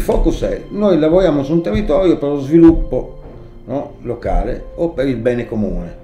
focus è noi lavoriamo su un territorio per lo sviluppo no, locale o per il bene comune.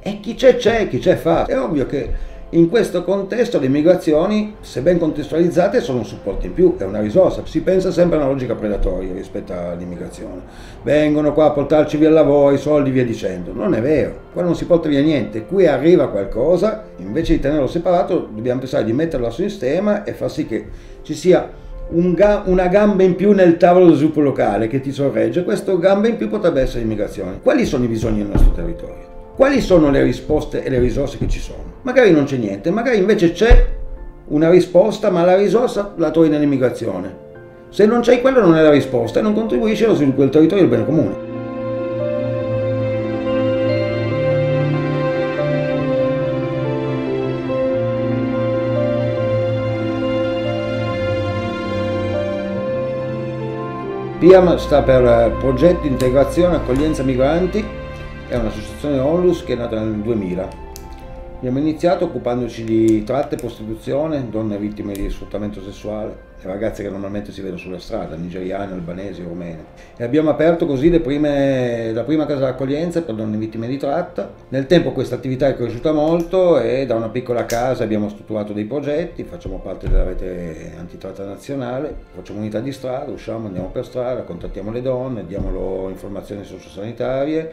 E chi c'è c'è, chi c'è fa. È ovvio che in questo contesto le migrazioni, se ben contestualizzate, sono un supporto in più, è una risorsa. Si pensa sempre a una logica predatoria rispetto all'immigrazione. Vengono qua a portarci via il lavoro, i soldi, via dicendo. Non è vero, qua non si porta via niente. Qui arriva qualcosa, invece di tenerlo separato, dobbiamo pensare di metterlo a sistema e far sì che ci sia un ga- una gamba in più nel tavolo di sviluppo locale che ti sorregge. Questo gamba in più potrebbe essere l'immigrazione. Quali sono i bisogni del nostro territorio? Quali sono le risposte e le risorse che ci sono? Magari non c'è niente, magari invece c'è una risposta, ma la risorsa la trovi nell'immigrazione. Se non c'hai quella non è la risposta e non contribuisci allo sviluppo del territorio e del bene comune. PIAM sta per Progetto Integrazione Accoglienza Migranti, è un'associazione ONLUS che è nata nel 2000 Abbiamo iniziato occupandoci di tratte prostituzione, donne vittime di sfruttamento sessuale, ragazze che normalmente si vedono sulla strada, nigeriane, albanesi, romene. E abbiamo aperto così prime, la prima casa d'accoglienza per donne vittime di tratta. Nel tempo questa attività è cresciuta molto e da una piccola casa abbiamo strutturato dei progetti, facciamo parte della rete antitratta nazionale, facciamo unità di strada, usciamo, andiamo per strada, contattiamo le donne, diamo loro informazioni sociosanitarie,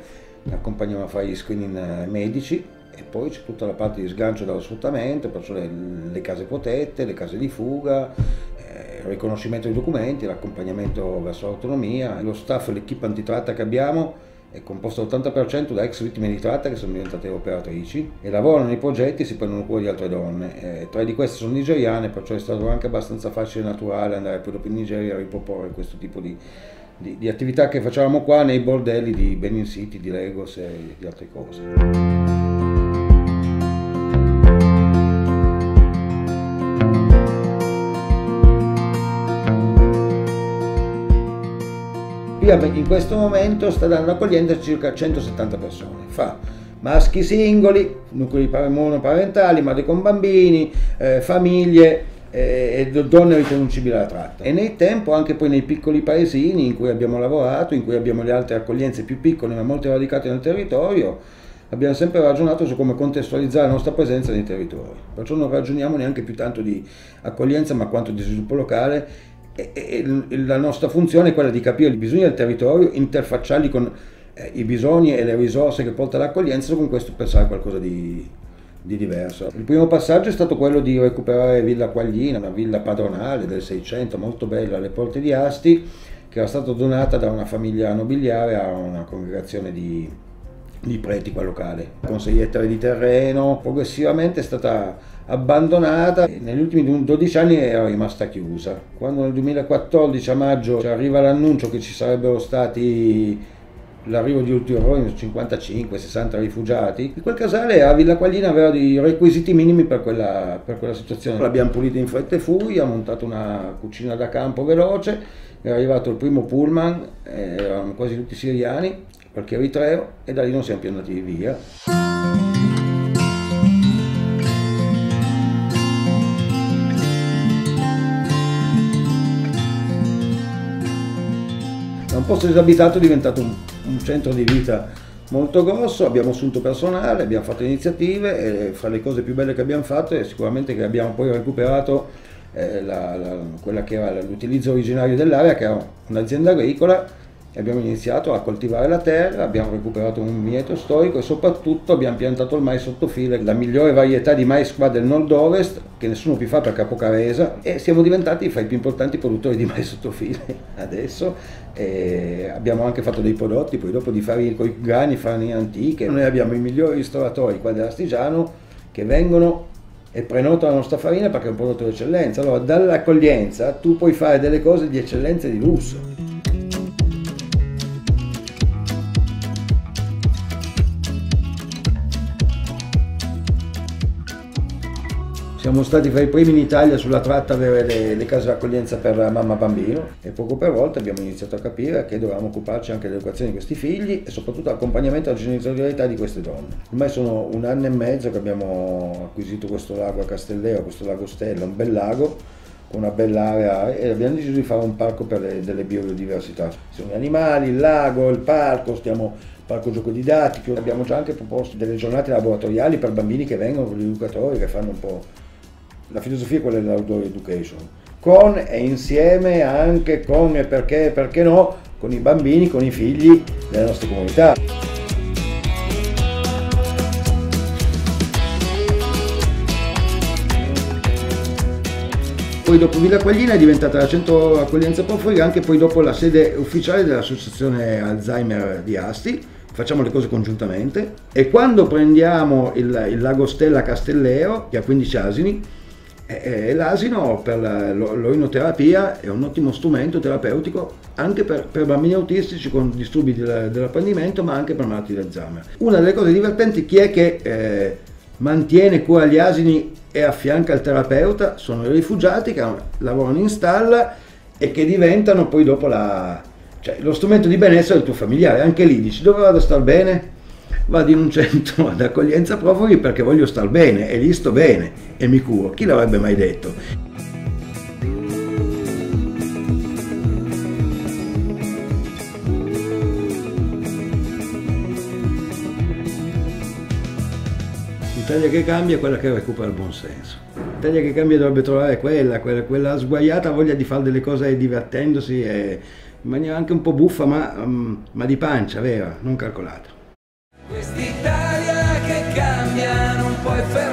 accompagniamo a fare gli screening medici e poi c'è tutta la parte di sgancio dallo sfruttamento, perciò le, case protette, le case di fuga, eh, il riconoscimento dei documenti, l'accompagnamento verso l'autonomia. Lo staff l'equipe antitratta che abbiamo è composto all'80% da ex vittime di tratta che sono diventate operatrici e lavorano nei progetti e si prendono cura di altre donne. Eh, tre di queste sono nigeriane, perciò è stato anche abbastanza facile e naturale andare poi dopo in Nigeria a riproporre questo tipo di, di, di attività che facevamo qua nei bordelli di Benin City, di Lagos e di altre cose. In questo momento sta dando accoglienza a circa 170 persone. Fa maschi singoli, nuclei monoparentali, madri con bambini, eh, famiglie eh, e donne riconducibili alla tratta. E nel tempo anche poi nei piccoli paesini in cui abbiamo lavorato, in cui abbiamo le altre accoglienze più piccole ma molto radicate nel territorio, abbiamo sempre ragionato su come contestualizzare la nostra presenza nei territori. Perciò non ragioniamo neanche più tanto di accoglienza ma quanto di sviluppo locale e, e, la nostra funzione è quella di capire i bisogni del territorio, interfacciarli con eh, i bisogni e le risorse che porta l'accoglienza e con questo pensare a qualcosa di, di, diverso. Il primo passaggio è stato quello di recuperare Villa Quaglina, una villa padronale del 600 molto bella alle porte di Asti, che era stata donata da una famiglia nobiliare a una congregazione di, di preti qua locale, con 6 ettari di terreno, progressivamente è stata abbandonata e negli ultimi 12 anni era rimasta chiusa. Quando nel 2014 a maggio arriva l'annuncio che ci sarebbero stati l'arrivo di ulteriori 55-60 rifugiati, in quel casale a Villa Quaglina aveva dei requisiti minimi per quella, per quella situazione. L'abbiamo pulita in fretta e furia, montato una cucina da campo veloce, è arrivato il primo pullman, erano quasi tutti siriani, qualche eritreo e da lì non siamo più andati via. un posto disabitato è diventato un, un centro di vita molto grosso, abbiamo assunto personale, abbiamo fatto iniziative e fra le cose più belle che abbiamo fatto è sicuramente che abbiamo poi recuperato eh, la, la, quella che era l'utilizzo originario dell'area, che era un'azienda agricola abbiamo iniziato a coltivare la terra, abbiamo recuperato un vigneto storico e soprattutto abbiamo piantato il mais sotto fila, la migliore varietà di mais qua del nord-ovest che nessuno più fa perché ha poca resa e siamo diventati fra i più importanti produttori di mais sotto fila adesso e abbiamo anche fatto dei prodotti, poi dopo di fare con i grani, farine antiche, noi abbiamo i migliori ristoratori qua dell'Astigiano che vengono e prenotano la nostra farina perché è un prodotto di eccellenza. Allora dall'accoglienza tu puoi fare delle cose di eccellenza e di lusso. Siamo stati fra i primi in Italia sulla tratta a avere le, le case d'accoglienza per mamma bambino e poco per volta abbiamo iniziato a capire che dovevamo occuparci anche dell'educazione di questi figli e soprattutto dell'accompagnamento alla genitorialità di queste donne. Ormai sono un anno e mezzo che abbiamo acquisito questo lago a Castelleo, questo lago Stella, un bel lago con una bella area e abbiamo deciso di fare un parco per le, delle biodiversità. Ci sono gli animali, il lago, il parco, stiamo parco gioco didattico, abbiamo già anche proposto delle giornate laboratoriali per bambini che vengono con gli educatori che fanno un po' la filosofia è quella dell'outdoor education, con e insieme anche con e perché, perché no, con i bambini, con i figli delle nostre comunità. Poi dopo Villa Quaglina è diventata la centro accoglienza profughi, anche poi dopo la sede ufficiale dell'associazione Alzheimer di Asti, facciamo le cose congiuntamente. E quando prendiamo il, il lago Stella Castelleo, che ha 15 asini, l'asino per l'oinoterapia è un ottimo strumento terapeutico anche per, per bambini autistici con disturbi del, dell'apprendimento ma anche per malati di Alzheimer. Una delle cose divertenti chi è che eh, mantiene cura gli asini e affianca il terapeuta sono i rifugiati che lavorano in stalla e che diventano poi dopo la, cioè, lo strumento di benessere del tuo familiare. Anche lì dici dove vado a star bene? Vado in un centro ad accoglienza profughi perché voglio star bene e lì sto bene e mi curo. Chi l'avrebbe mai detto? L'Italia che cambia è quella che recupera il buonsenso. L'Italia che cambia dovrebbe trovare quella, quella, quella sguaiata voglia di fare delle cose divertendosi e in maniera anche un po' buffa, ma, um, ma di pancia, vera, non calcolata. boyfriend.